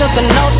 took a note.